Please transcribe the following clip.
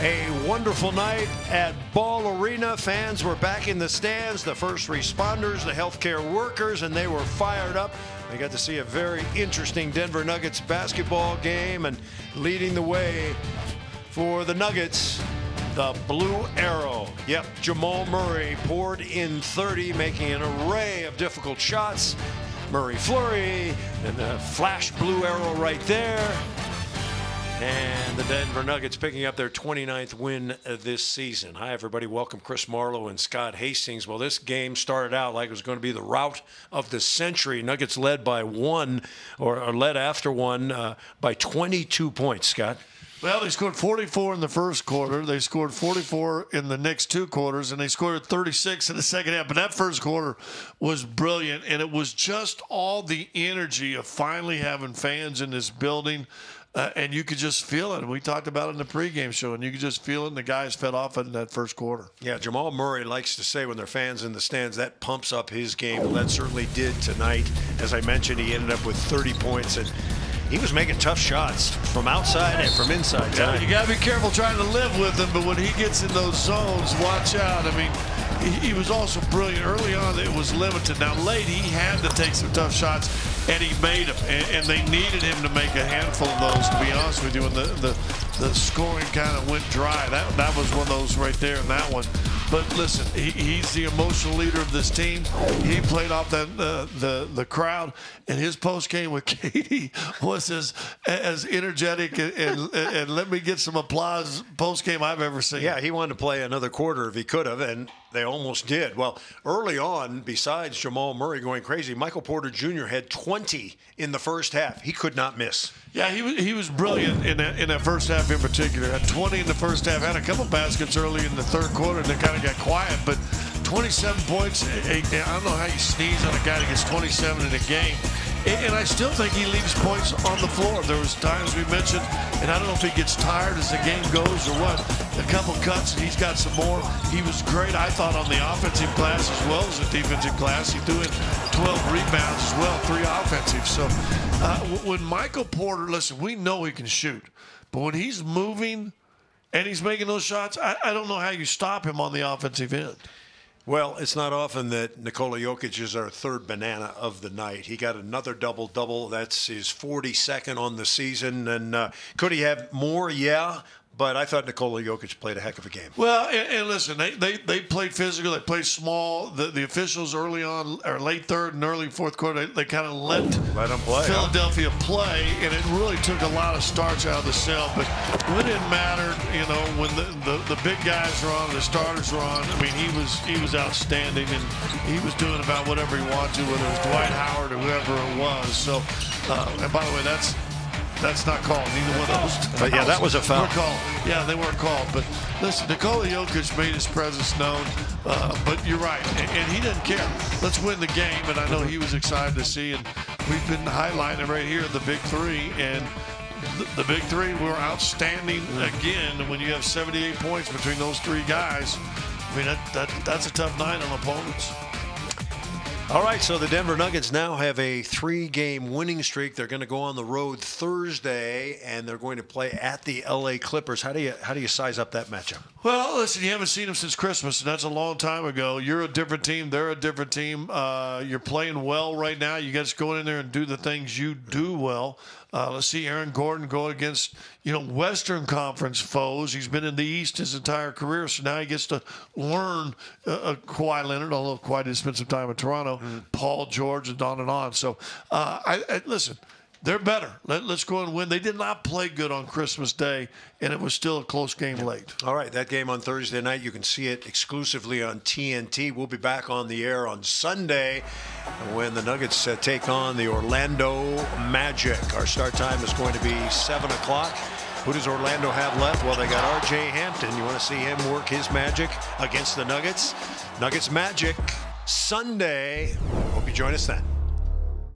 A wonderful night at Ball Arena. Fans were back in the stands, the first responders, the healthcare workers, and they were fired up. They got to see a very interesting Denver Nuggets basketball game and leading the way for the Nuggets, the Blue Arrow. Yep, Jamal Murray poured in 30, making an array of difficult shots. Murray Flurry and the flash Blue Arrow right there. And the Denver Nuggets picking up their 29th win this season. Hi, everybody. Welcome, Chris Marlowe and Scott Hastings. Well, this game started out like it was going to be the rout of the century. Nuggets led by one, or, or led after one, uh, by 22 points, Scott. Well, they scored 44 in the first quarter. They scored 44 in the next two quarters, and they scored 36 in the second half. But that first quarter was brilliant, and it was just all the energy of finally having fans in this building. Uh, and you could just feel it. We talked about it in the pregame show, and you could just feel it. And the guys fed off it in that first quarter. Yeah, Jamal Murray likes to say when there are fans in the stands, that pumps up his game. Well, that certainly did tonight. As I mentioned, he ended up with 30 points, and he was making tough shots from outside and from inside. Yeah, you got to be careful trying to live with him, but when he gets in those zones, watch out. I mean, he, was also brilliant. Early on, it was limited. Now, late, he had to take some tough shots, and he made them. And, and, they needed him to make a handful of those, to be honest with you. And the, the, the scoring kind of went dry. That, that was one of those right there in that one. But listen, he, he's the emotional leader of this team. He played off uh, the the crowd, and his post game with Katy was as as energetic and, and, and let me get some applause post game I've ever seen. Yeah, he wanted to play another quarter if he could have, and they almost did. Well, early on, besides Jamal Murray going crazy, Michael Porter Jr. had 20 in the first half. He could not miss. Yeah, he was, he was brilliant in that, in that first half in particular. Had 20 in the first half, had a couple baskets early in the third quarter, and they kind of got quiet. But 27 points, I don't know how you sneeze on a guy that gets 27 in a game. And I still think he leaves points on the floor. There was times we mentioned, and I don't know if he gets tired as the game goes or what. A couple cuts, and he's got some more. He was great, I thought, on the offensive glass as well as the defensive glass. He threw in 12 rebounds as well, three offensive. So uh, when Michael Porter, listen, we know he can shoot, but when he's moving and he's making those shots, I, I don't know how you stop him on the offensive end. Well, it's not often that Nikola Jokic is our third banana of the night. He got another double double. That's his 42nd on the season. And uh, could he have more? Yeah. But I thought Nikola Jokic played a heck of a game. Well, and, and listen, they, they, they played physical. They played small. The, the officials early on, or late third and early fourth quarter, they, they kind of let, let them play, Philadelphia huh? play, and it really took a lot of starch out of the cell. But when it mattered, you know, when the, the, the big guys were on, the starters were on, I mean, he was he was outstanding, and he was doing about whatever he wanted to, whether it was Dwight Howard or whoever it was. So, uh, and by the way, that's that's not called. Neither one of those. But yeah, that was a foul. Were called. Yeah, they weren't called. But listen, Nikola Jokic made his presence known. Uh, but you're right, and, and, he didn't care. Let's win the game, and I know he was excited to see. And we've been highlighting right here the big three, and the, the big three were outstanding again. When you have 78 points between those three guys, I mean that, that that's a tough night on opponents. All right, so the Denver Nuggets now have a three-game winning streak. They're going to go on the road Thursday, and they're going to play at the LA Clippers. How do you how do you size up that matchup? Well, listen, you haven't seen them since Christmas, and that's a long time ago. You're a different team; they're a different team. Uh, you're playing well right now. You guys go in there and do the things you do well. Uh, let's see Aaron Gordon go against you know Western Conference foes. He's been in the East his entire career, so now he gets to learn uh, uh Kawhi Leonard. Although Kawhi did spend some time in Toronto, mm-hmm. Paul George, and on and on. So uh, I, I listen. They're better. Let, us go and win. They did not play good on Christmas Day, and it was still a close game late. All right, that game on Thursday night, you can see it exclusively on TNT. We'll be back on the air on Sunday when the Nuggets uh, take on the Orlando Magic. Our start time is going to be 7 o'clock. Who does Orlando have left? Well, they got R.J. Hampton. You want to see him work his magic against the Nuggets? Nuggets Magic Sunday. Hope you join us then.